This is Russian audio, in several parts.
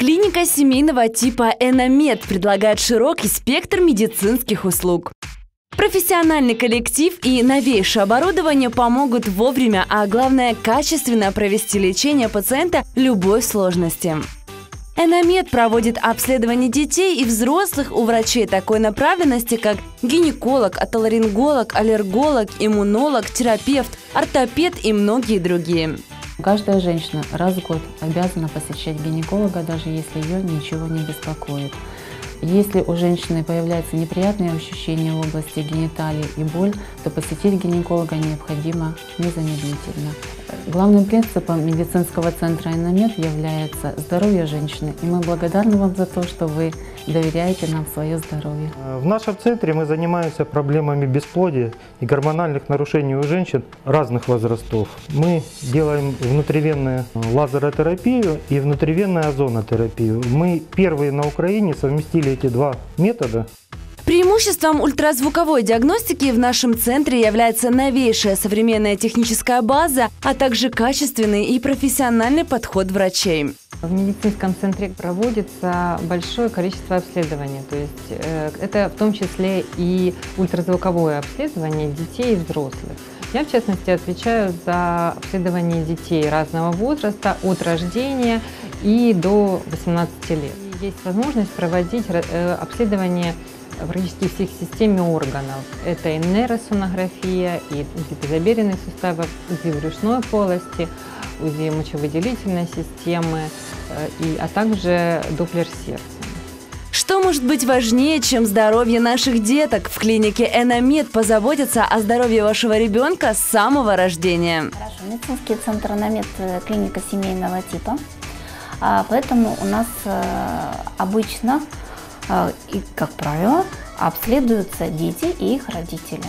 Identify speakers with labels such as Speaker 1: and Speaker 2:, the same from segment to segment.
Speaker 1: Клиника семейного типа «Эномед» предлагает широкий спектр медицинских услуг. Профессиональный коллектив и новейшее оборудование помогут вовремя, а главное – качественно провести лечение пациента любой сложности. Эномед проводит обследование детей и взрослых у врачей такой направленности, как гинеколог, отоларинголог, аллерголог, иммунолог, терапевт, ортопед и многие другие.
Speaker 2: Каждая женщина раз в год обязана посещать гинеколога, даже если ее ничего не беспокоит. Если у женщины появляются неприятные ощущения в области гениталий и боль, то посетить гинеколога необходимо незамедлительно. Главным принципом медицинского центра «Иномед» является здоровье женщины, и мы благодарны вам за то, что вы доверяете нам свое здоровье.
Speaker 3: В нашем центре мы занимаемся проблемами бесплодия и гормональных нарушений у женщин разных возрастов. Мы делаем внутривенную лазеротерапию и внутривенную озонотерапию. Мы первые на Украине совместили эти два метода.
Speaker 1: Преимуществом ультразвуковой диагностики в нашем центре является новейшая современная техническая база, а также качественный и профессиональный подход врачей.
Speaker 2: В медицинском центре проводится большое количество обследований, то есть э, это в том числе и ультразвуковое обследование детей и взрослых. Я, в частности, отвечаю за обследование детей разного возраста, от рождения и до 18 лет. Есть возможность проводить э, обследование практически всех системе органов. Это и нейросонография, и УЗИ тазобедренных суставов, УЗИ брюшной полости, УЗИ мочевыделительной системы, э, и, а также доплер сердца.
Speaker 1: Что может быть важнее, чем здоровье наших деток? В клинике «Эномед» позаботятся о здоровье вашего ребенка с самого рождения.
Speaker 4: Хорошо. Медицинский центр «Эномед» – клиника семейного типа. А, поэтому у нас э, обычно и, как правило, обследуются дети и их родители.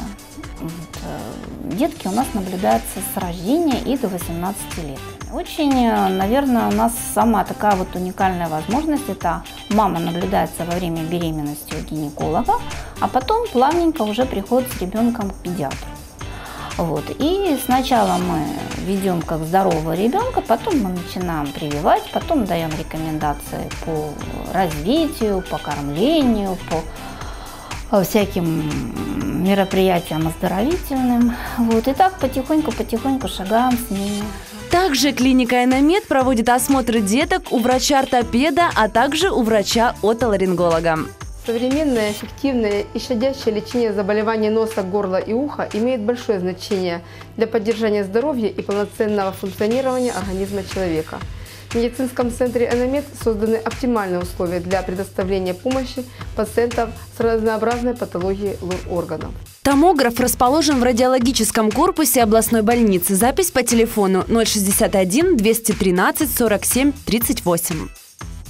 Speaker 4: Э, детки у нас наблюдаются с рождения и до 18 лет. Очень, э, наверное, у нас самая такая вот уникальная возможность – это мама наблюдается во время беременности у гинеколога, а потом плавненько уже приходит с ребенком к педиатру. Вот. И сначала мы ведем как здорового ребенка, потом мы начинаем прививать, потом даем рекомендации по развитию, по кормлению, по э, всяким мероприятиям оздоровительным. Вот. И так потихоньку-потихоньку шагаем с ними.
Speaker 1: Также клиника «Эномед» проводит осмотры деток у врача-ортопеда, а также у врача-отоларинголога.
Speaker 5: Современное, эффективное и щадящее лечение заболеваний носа, горла и уха имеет большое значение для поддержания здоровья и полноценного функционирования организма человека. В медицинском центре «Эномед» созданы оптимальные условия для предоставления помощи пациентам с разнообразной патологией органов.
Speaker 1: Томограф расположен в радиологическом корпусе областной больницы. Запись по телефону 061 213 47 38.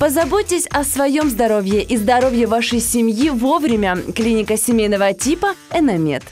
Speaker 1: Позаботьтесь о своем здоровье и здоровье вашей семьи вовремя. Клиника семейного типа «Эномед».